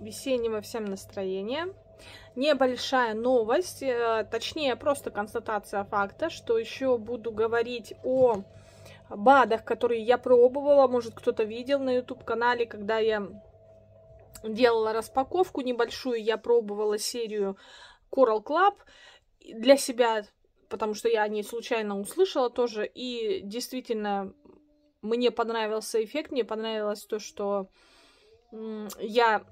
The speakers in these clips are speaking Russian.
весеннего всем настроения. Небольшая новость, э, точнее просто констатация факта, что еще буду говорить о БАДах, которые я пробовала. Может, кто-то видел на YouTube-канале, когда я делала распаковку небольшую, я пробовала серию Coral Club для себя, потому что я о ней случайно услышала тоже, и действительно мне понравился эффект, мне понравилось то, что я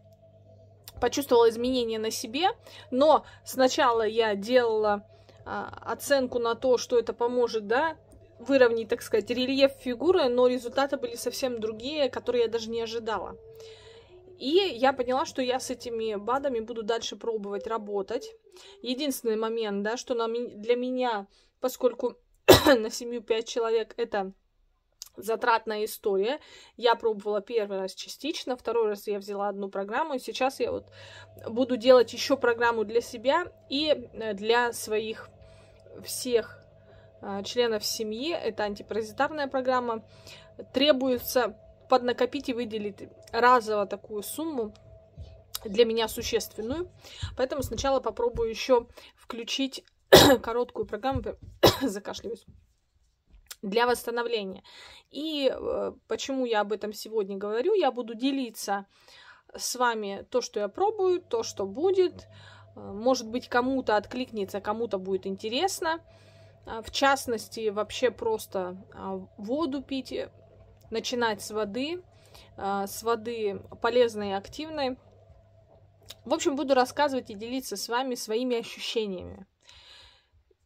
почувствовала изменения на себе, но сначала я делала а, оценку на то, что это поможет, да, выровнять, так сказать, рельеф фигуры, но результаты были совсем другие, которые я даже не ожидала. И я поняла, что я с этими БАДами буду дальше пробовать работать. Единственный момент, да, что для меня, поскольку на семью 5 человек это затратная история. Я пробовала первый раз частично, второй раз я взяла одну программу, и сейчас я вот буду делать еще программу для себя и э, для своих всех э, членов семьи. Это антипаразитарная программа. Требуется поднакопить и выделить разово такую сумму для меня существенную. Поэтому сначала попробую еще включить короткую программу. Закашливаюсь для восстановления. И э, почему я об этом сегодня говорю? Я буду делиться с вами то, что я пробую, то, что будет. Э, может быть, кому-то откликнется, кому-то будет интересно. Э, в частности, вообще просто воду пить, начинать с воды, с воды полезной и активной. В общем, буду рассказывать и делиться с вами своими ощущениями.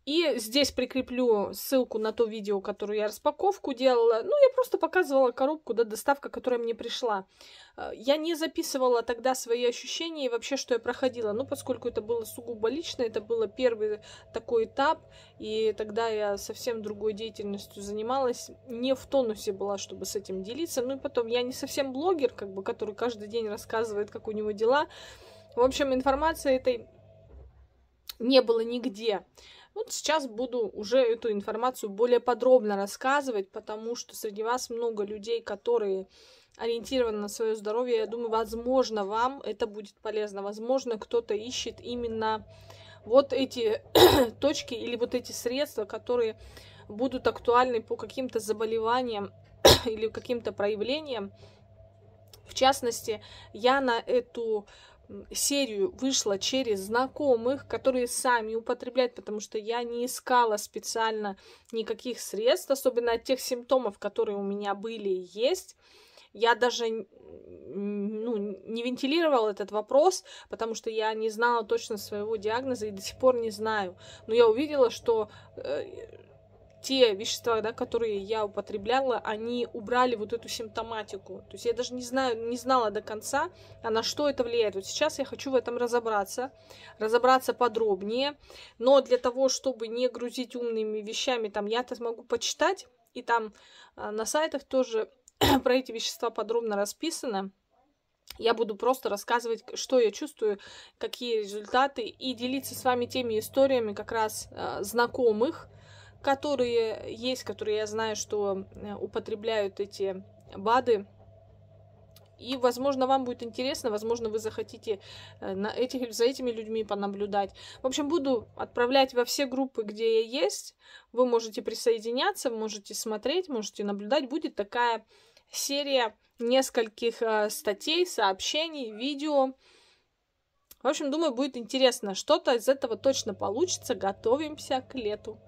И здесь прикреплю ссылку на то видео, которое я распаковку делала. Ну, я просто показывала коробку, да, доставка, которая мне пришла. Э, я не записывала тогда свои ощущения и вообще, что я проходила. Ну, поскольку это было сугубо лично, это был первый такой этап, и тогда я совсем другой деятельностью занималась. Не в тонусе была, чтобы с этим делиться. Ну, и потом, я не совсем блогер, как бы, который каждый день рассказывает, как у него дела. В общем, информации этой не было нигде. Вот сейчас буду уже эту информацию более подробно рассказывать, потому что среди вас много людей, которые ориентированы на свое здоровье. Я думаю, возможно, вам это будет полезно. Возможно, кто-то ищет именно вот эти точки или вот эти средства, которые будут актуальны по каким-то заболеваниям или каким-то проявлениям. В частности, я на эту серию вышла через знакомых, которые сами употребляют, потому что я не искала специально никаких средств, особенно от тех симптомов, которые у меня были и есть. Я даже ну, не вентилировала этот вопрос, потому что я не знала точно своего диагноза и до сих пор не знаю. Но я увидела, что э, те вещества, да, которые я употребляла, они убрали вот эту симптоматику. То есть я даже не знаю, не знала до конца, а на что это влияет. Вот сейчас я хочу в этом разобраться, разобраться подробнее. Но для того, чтобы не грузить умными вещами, там я-то могу почитать, и там а, на сайтах тоже про эти вещества подробно расписано. Я буду просто рассказывать, что я чувствую, какие результаты, и делиться с вами теми историями как раз э, знакомых, которые есть, которые я знаю, что э, употребляют эти БАДы. И, возможно, вам будет интересно, возможно, вы захотите э, на этих, за этими людьми понаблюдать. В общем, буду отправлять во все группы, где я есть. Вы можете присоединяться, можете смотреть, можете наблюдать. Будет такая серия нескольких э, статей, сообщений, видео. В общем, думаю, будет интересно. Что-то из этого точно получится. Готовимся к лету.